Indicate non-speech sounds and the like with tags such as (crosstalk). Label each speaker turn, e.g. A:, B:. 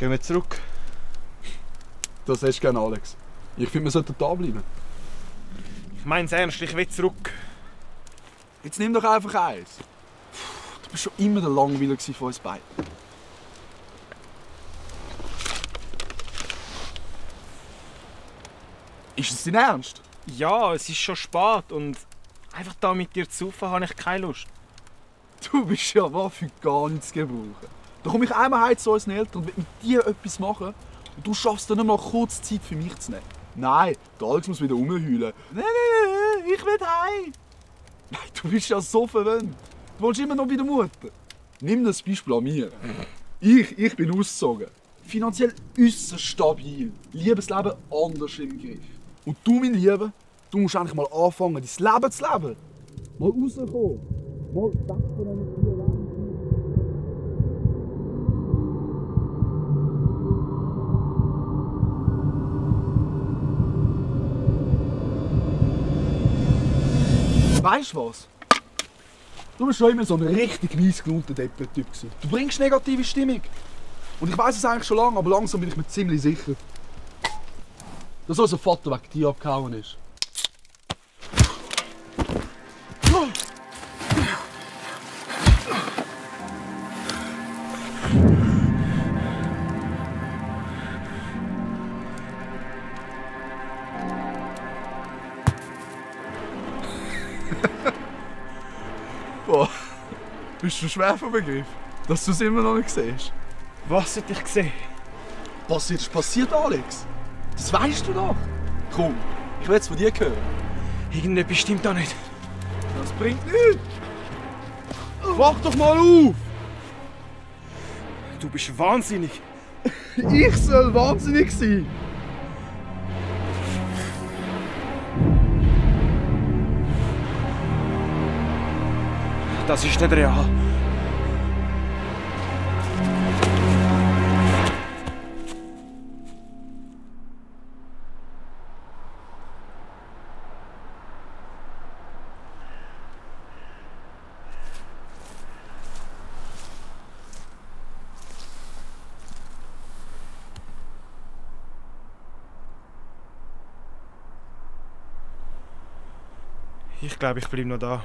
A: Gehen wir zurück.
B: Das hast du gerne, Alex. Ich finde, wir sollten da bleiben.
A: Ich mein's ernst, ich will zurück.
B: Jetzt nimm doch einfach eins. Du bist schon immer der Langweiler von uns beiden. Ist es dein Ernst?
A: Ja, es ist schon spät und einfach da mit dir zu habe ich keine Lust.
B: Du bist ja wahr für gar nichts gebrauchen. Da komme ich einmal heim zu unseren Eltern und will mit dir etwas machen und du schaffst dann nur noch kurz Zeit für mich zu nehmen. Nein, der Alex muss wieder rumheulen. Nein, nein, nein, ich will heim. Nein, du bist ja so verwöhnt. Du willst immer noch bei der Mutter. Nimm das Beispiel an mir. Ich, ich bin ausgezogen. Finanziell äußerst stabil. Liebesleben anders im Griff. Und du, mein Lieber, du musst endlich mal anfangen, dein Leben zu leben. Mal rauskommen. Mal weg von Weißt du was? Du bist schon immer so ein richtig mies gelaunter Deppen-Typ. gewesen. Du bringst negative Stimmung. Und ich weiß es eigentlich schon lange, aber langsam bin ich mir ziemlich sicher, dass unser Vater wegen dir abgehauen ist. (laughs) Boah, bist du schwer vom Begriff, dass du es immer noch nicht siehst?
A: Was hätte ich gesehen?
B: Was ist passiert, Alex? Das weißt du doch. Komm, ich will es von dir hören.
A: Irgendetwas stimmt da nicht.
B: Das bringt nichts. Wach doch mal auf!
A: Du bist wahnsinnig. (laughs)
B: Ich soll wahnsinnig sein.
A: Das ist nicht real. Ich glaube, ich bleibe noch da.